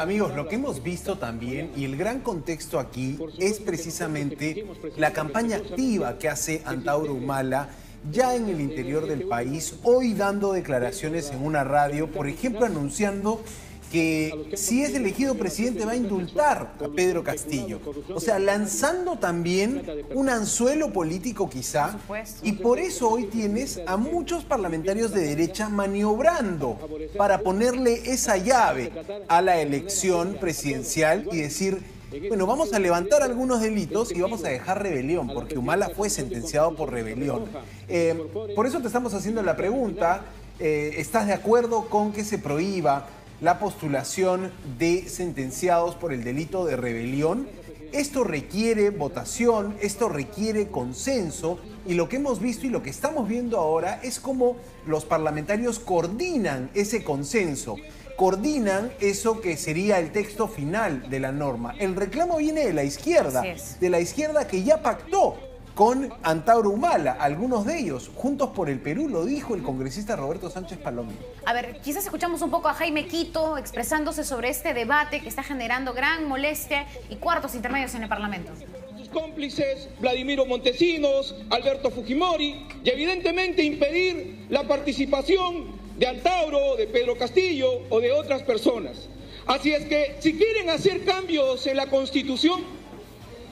Amigos, lo que hemos visto también y el gran contexto aquí es precisamente la campaña activa que hace Antauro Humala ya en el interior del país, hoy dando declaraciones en una radio, por ejemplo, anunciando que si es elegido presidente va a indultar a Pedro Castillo. O sea, lanzando también un anzuelo político quizá. Y por eso hoy tienes a muchos parlamentarios de derecha maniobrando para ponerle esa llave a la elección presidencial y decir, bueno, vamos a levantar algunos delitos y vamos a dejar rebelión, porque Humala fue sentenciado por rebelión. Eh, por eso te estamos haciendo la pregunta, eh, ¿estás de acuerdo con que se prohíba la postulación de sentenciados por el delito de rebelión. Esto requiere votación, esto requiere consenso y lo que hemos visto y lo que estamos viendo ahora es cómo los parlamentarios coordinan ese consenso, coordinan eso que sería el texto final de la norma. El reclamo viene de la izquierda, de la izquierda que ya pactó con Antauro Humala, algunos de ellos, Juntos por el Perú, lo dijo el congresista Roberto Sánchez Palomino. A ver, quizás escuchamos un poco a Jaime Quito expresándose sobre este debate que está generando gran molestia y cuartos intermedios en el Parlamento Sus cómplices, Vladimiro Montesinos, Alberto Fujimori, y evidentemente impedir la participación de Antauro, de Pedro Castillo o de otras personas. Así es que si quieren hacer cambios en la Constitución,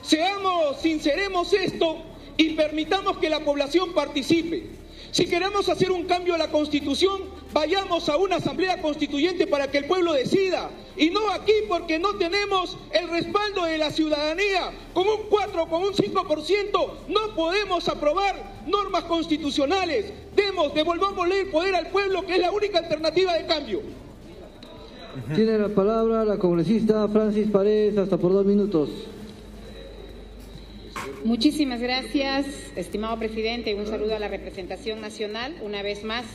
seamos, sinceremos esto y permitamos que la población participe. Si queremos hacer un cambio a la Constitución, vayamos a una asamblea constituyente para que el pueblo decida. Y no aquí porque no tenemos el respaldo de la ciudadanía. Con un 4, con un 5%, no podemos aprobar normas constitucionales. Demos, devolvámosle el poder al pueblo, que es la única alternativa de cambio. Tiene la palabra la congresista Francis Paredes, hasta por dos minutos. Muchísimas gracias, estimado presidente. Un saludo a la representación nacional una vez más.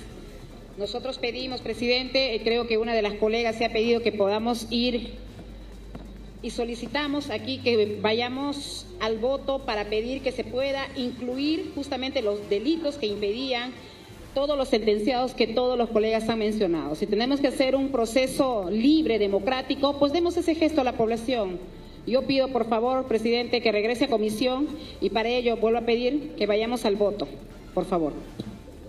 Nosotros pedimos, presidente, creo que una de las colegas se ha pedido que podamos ir y solicitamos aquí que vayamos al voto para pedir que se pueda incluir justamente los delitos que impedían todos los sentenciados que todos los colegas han mencionado. Si tenemos que hacer un proceso libre, democrático, pues demos ese gesto a la población. Yo pido, por favor, presidente, que regrese a comisión y para ello vuelvo a pedir que vayamos al voto, por favor.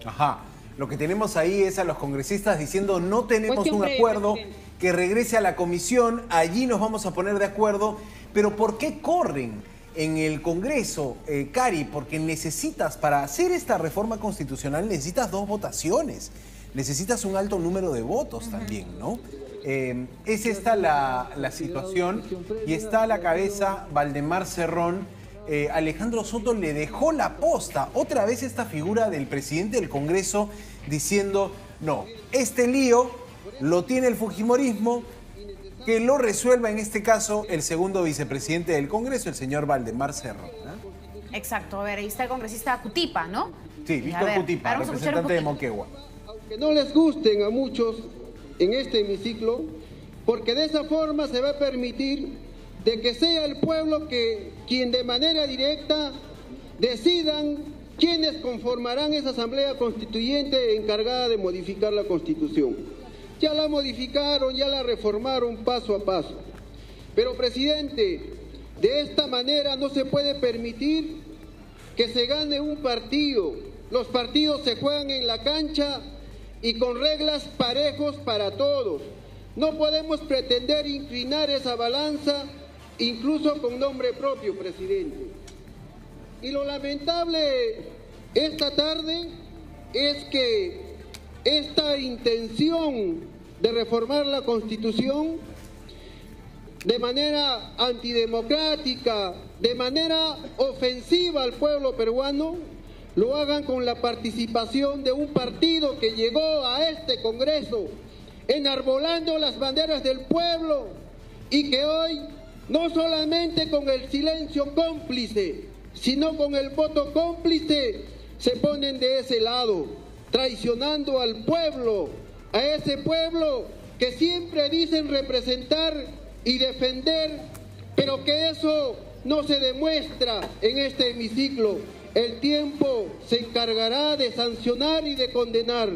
Ajá. Lo que tenemos ahí es a los congresistas diciendo no tenemos un acuerdo, que regrese a la comisión, allí nos vamos a poner de acuerdo, pero ¿por qué corren en el Congreso, eh, Cari? Porque necesitas, para hacer esta reforma constitucional, necesitas dos votaciones, necesitas un alto número de votos también, ¿no? Eh, es esta la, situación y está a la cabeza Valdemar Cerrón. Eh, Alejandro Soto le dejó la posta, otra vez esta figura del presidente del Congreso diciendo, no, este lío lo tiene el Fujimorismo, que lo resuelva en este caso el segundo vicepresidente del Congreso, el señor Valdemar Cerrón. Exacto, a ver, ahí está el congresista Cutipa, ¿no? Sí, Víctor Cutipa, representante de Moquegua. Aunque no les gusten a muchos, en este hemiciclo, porque de esa forma se va a permitir de que sea el pueblo que quien de manera directa decidan quiénes conformarán esa asamblea constituyente encargada de modificar la constitución. Ya la modificaron, ya la reformaron paso a paso. Pero presidente, de esta manera no se puede permitir que se gane un partido. Los partidos se juegan en la cancha y con reglas parejos para todos. No podemos pretender inclinar esa balanza incluso con nombre propio, presidente. Y lo lamentable esta tarde es que esta intención de reformar la Constitución de manera antidemocrática, de manera ofensiva al pueblo peruano, lo hagan con la participación de un partido que llegó a este Congreso enarbolando las banderas del pueblo y que hoy no solamente con el silencio cómplice, sino con el voto cómplice se ponen de ese lado, traicionando al pueblo, a ese pueblo que siempre dicen representar y defender, pero que eso no se demuestra en este hemiciclo. El tiempo se encargará de sancionar y de condenar,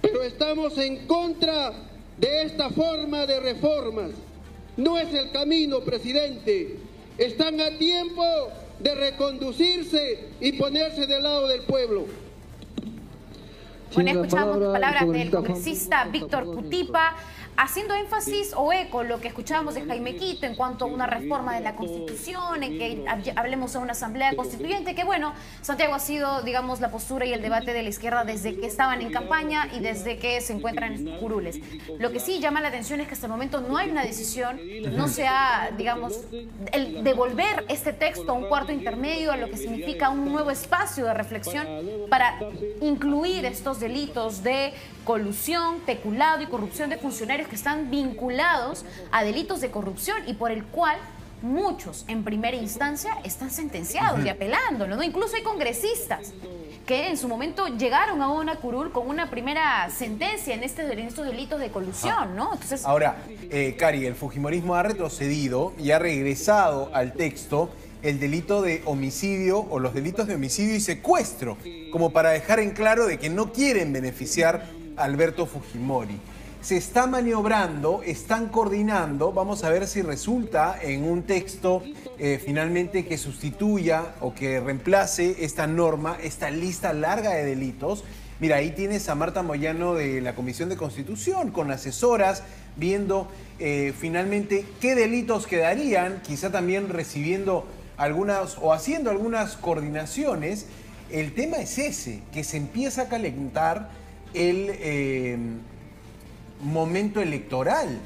pero estamos en contra de esta forma de reformas. no es el camino, presidente. Están a tiempo de reconducirse y ponerse del lado del pueblo. Bueno, escuchamos palabras del congresista Víctor Castillo. Haciendo énfasis o eco lo que escuchábamos de Jaime Quito en cuanto a una reforma de la Constitución, en que hab- hablemos de una asamblea constituyente, que bueno, Santiago ha sido, digamos, la postura y el debate de la izquierda desde que estaban en campaña y desde que se encuentran en curules. Lo que sí llama la atención es que hasta el momento no hay una decisión, no se ha, digamos, el devolver este texto a un cuarto intermedio, a lo que significa un nuevo espacio de reflexión para incluir estos delitos de colusión, peculado y corrupción de funcionarios que están vinculados a delitos de corrupción y por el cual muchos en primera instancia están sentenciados y apelándolo, ¿no? Incluso hay congresistas que en su momento llegaron a una curul con una primera sentencia en, este, en estos delitos de colusión, ¿no? Entonces, Ahora, eh, Cari, el Fujimorismo ha retrocedido y ha regresado al texto el delito de homicidio o los delitos de homicidio y secuestro, como para dejar en claro de que no quieren beneficiar a Alberto Fujimori. Se está maniobrando, están coordinando, vamos a ver si resulta en un texto eh, finalmente que sustituya o que reemplace esta norma, esta lista larga de delitos Mira, ahí tienes a Marta Moyano de la Comisión de Constitución con asesoras viendo eh, finalmente qué delitos quedarían, quizá también recibiendo algunas o haciendo algunas coordinaciones. El tema es ese, que se empieza a calentar el eh, momento electoral.